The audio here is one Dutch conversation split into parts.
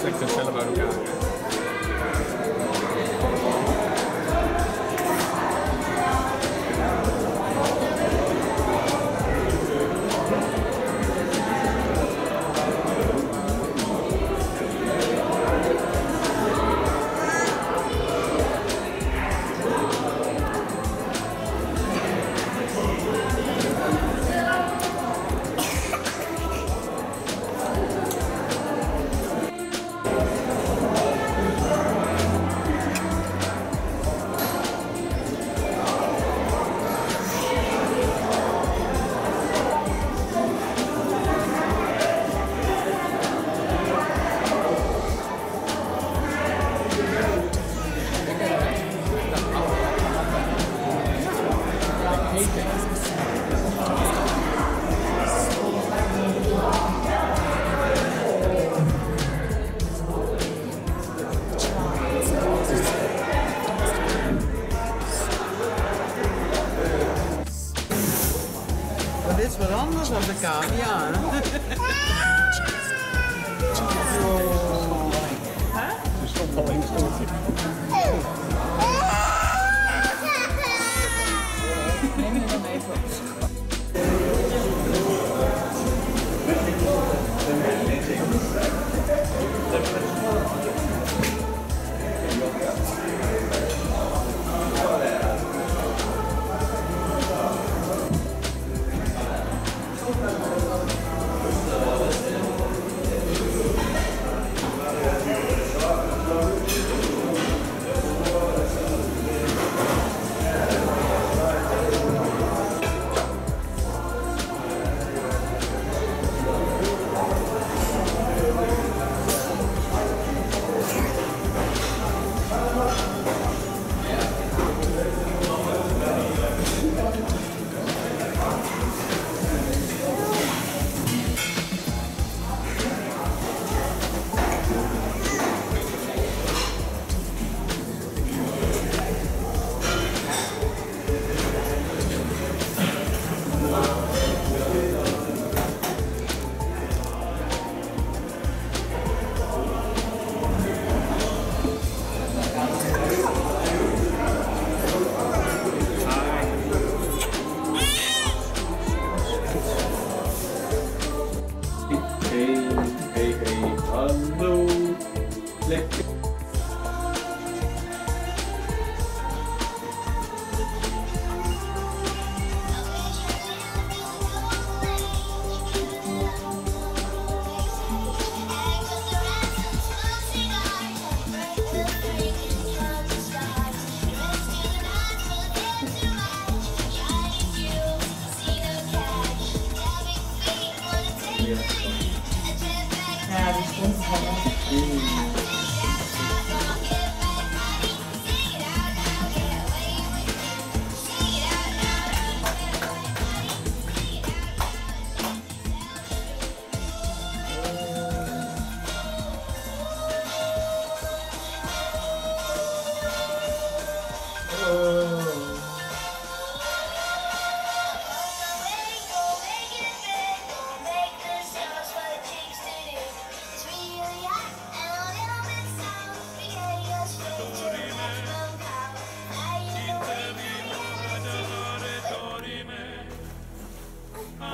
It's like the. Dit is wat anders dan de cavia. hè? Er stond al één stoeltje.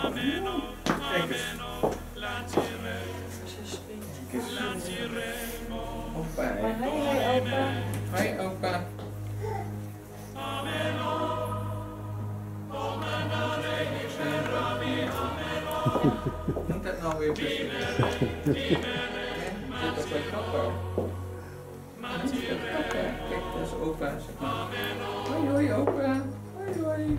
Kijk eens. Opa? Hoi, opa. Hoi, opa. Moet dat nou weer? Kijk, dat is opa. Hoi, hoi, opa. Hoi, hoi.